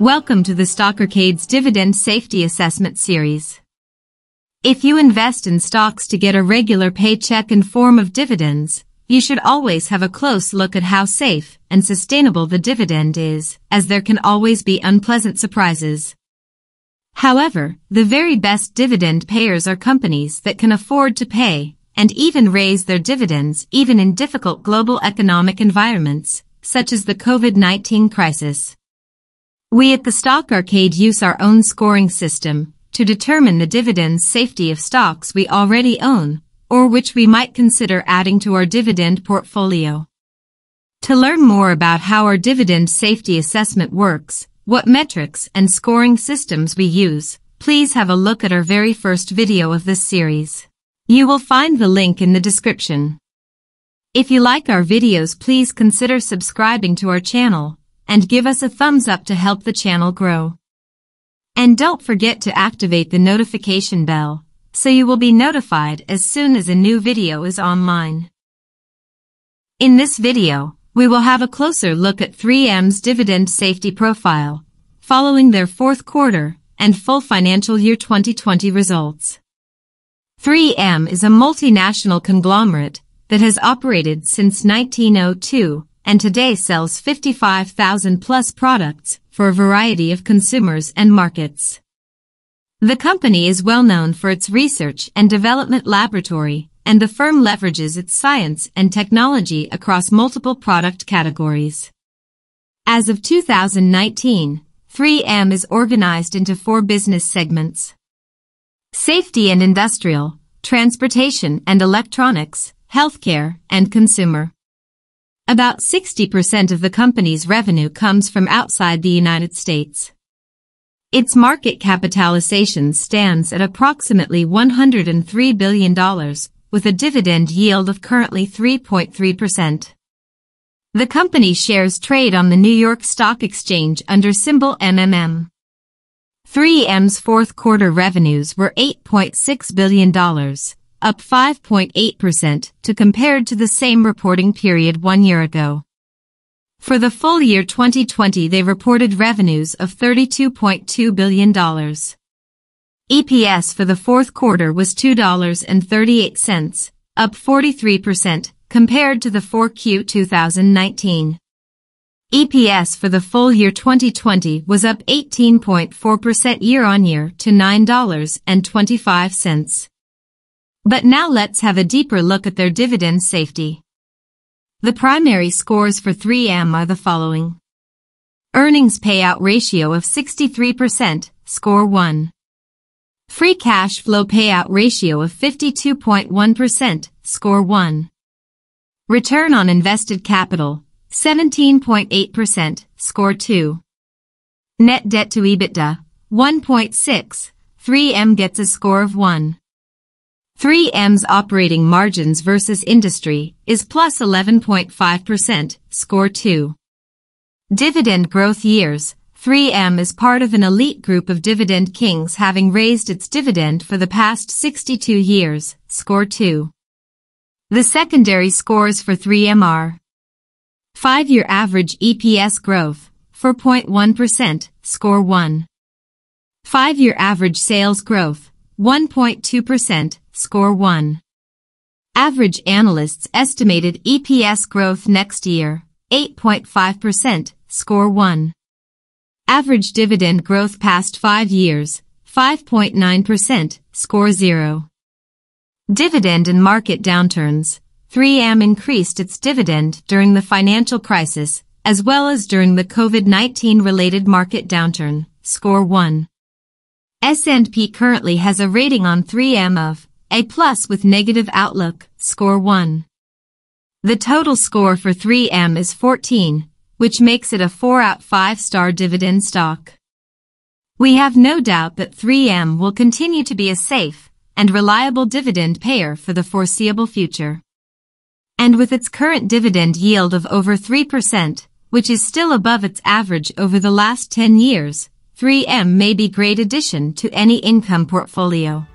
Welcome to the Stockarcade's Dividend Safety Assessment Series. If you invest in stocks to get a regular paycheck in form of dividends, you should always have a close look at how safe and sustainable the dividend is, as there can always be unpleasant surprises. However, the very best dividend payers are companies that can afford to pay and even raise their dividends even in difficult global economic environments, such as the COVID-19 crisis. We at the Stock Arcade use our own scoring system to determine the dividend safety of stocks we already own or which we might consider adding to our dividend portfolio. To learn more about how our dividend safety assessment works, what metrics and scoring systems we use, please have a look at our very first video of this series. You will find the link in the description. If you like our videos please consider subscribing to our channel and give us a thumbs up to help the channel grow. And don't forget to activate the notification bell, so you will be notified as soon as a new video is online. In this video, we will have a closer look at 3M's dividend safety profile, following their fourth quarter and full financial year 2020 results. 3M is a multinational conglomerate that has operated since 1902 and today sells 55,000 plus products for a variety of consumers and markets. The company is well known for its research and development laboratory, and the firm leverages its science and technology across multiple product categories. As of 2019, 3M is organized into four business segments. Safety and industrial, transportation and electronics, healthcare, and consumer. About 60% of the company's revenue comes from outside the United States. Its market capitalization stands at approximately $103 billion, with a dividend yield of currently 3.3%. The company shares trade on the New York Stock Exchange under symbol MMM. 3M's fourth quarter revenues were $8.6 billion, up 5.8% to compared to the same reporting period one year ago. For the full year 2020 they reported revenues of $32.2 billion. EPS for the fourth quarter was $2.38, up 43% compared to the 4Q 2019. EPS for the full year 2020 was up 18.4% year-on-year to $9.25. But now let's have a deeper look at their dividend safety. The primary scores for 3M are the following. Earnings payout ratio of 63%, score 1. Free cash flow payout ratio of 52.1%, score 1. Return on invested capital, 17.8%, score 2. Net debt to EBITDA, 1.6, 3M gets a score of 1. 3M's operating margins versus industry is plus 11.5%, score 2. Dividend growth years, 3M is part of an elite group of dividend kings having raised its dividend for the past 62 years, score 2. The secondary scores for 3M are 5-year average EPS growth, 4.1%, score 1. 5-year average sales growth, 1.2%, score 1. Average analysts estimated EPS growth next year, 8.5%, score 1. Average dividend growth past 5 years, 5.9%, score 0. Dividend and market downturns. 3M increased its dividend during the financial crisis, as well as during the COVID-19 related market downturn, score 1. S&P currently has a rating on 3M of A plus with negative outlook, score 1. The total score for 3M is 14, which makes it a 4 out 5 star dividend stock. We have no doubt that 3M will continue to be a safe and reliable dividend payer for the foreseeable future. And with its current dividend yield of over 3%, which is still above its average over the last 10 years, 3M may be a great addition to any income portfolio.